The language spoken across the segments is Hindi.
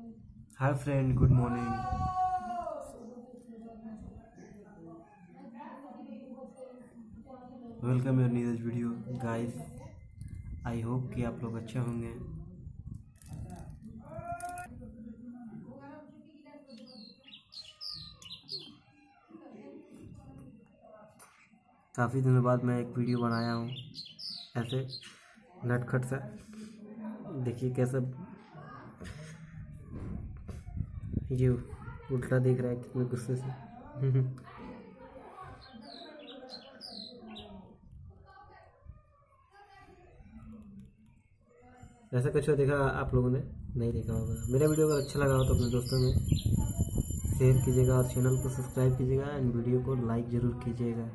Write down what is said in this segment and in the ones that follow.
Hi friend, good morning. Welcome your Neeraj video guys I hope कि आप लोग अच्छे होंगे। काफ़ी दिनों बाद मैं एक वीडियो बनाया हूँ। ऐसे नटखट सा। देखिए कैसा ये उल्टा देख रहा है कितने गुस्से से। ऐसा कुछ देखा आप लोगों ने? नहीं देखा होगा। मेरा वीडियो अगर अच्छा लगा हो तो अपने दोस्तों में शेयर कीजिएगा और चैनल को सब्सक्राइब कीजिएगा एंड वीडियो को लाइक ज़रूर कीजिएगा।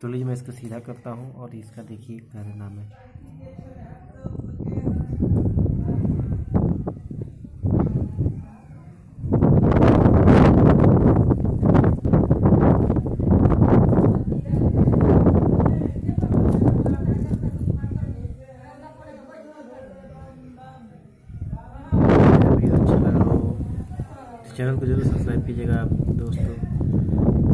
तो लीजिए मैं इसको सीधा करता हूँ और इसका देखिए क्या नाम है वीडियो अच्छा लगा हो तो चैनल को ज़रूर सब्सक्राइब कीजिएगा दोस्तों।